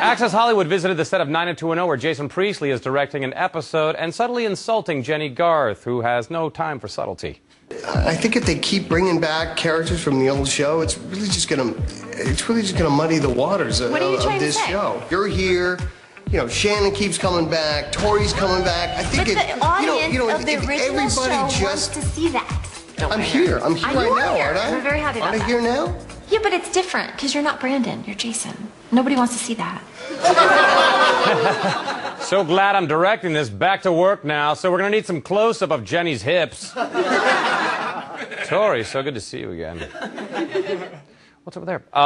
Access Hollywood visited the set of 90210 where Jason Priestley is directing an episode and subtly insulting Jennie Garth, who has no time for subtlety. I think if they keep bringing back characters from the old show, it's really just gonna, it's really just gonna muddy the waters of, What are you of trying to this say? show. You're here, you know. Shannen keeps coming back. Tori's coming back. I think But it, the audience you know, you know, of the if original show everybody wants to see that. I'm here. I'm here I right know now, here. aren't I? I'm very happy about Aren't I that. here now? Yeah, but it's different because you're not Brandon. You're Jason. Nobody wants to see that. So glad I'm directing this. Back to work now. So we're going to need some close up of Jennie's hips. Tori, so good to see you again. What's over there? Uh,